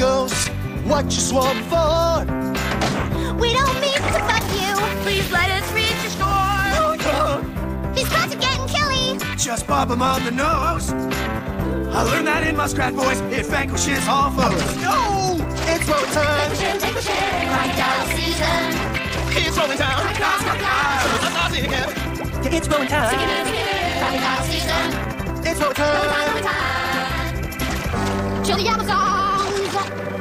what you swam for. We don't mean to bug you. Please let us reach your shore. These spots are getting chilly. Just pop them on the nose. I learned that in muskrat voice. It vanquishes all foes. No! It's roll time! Crocodile season. It's rolling time! I'll see it again. It's rolling time! Crocodile season. It's roll time! To the 了。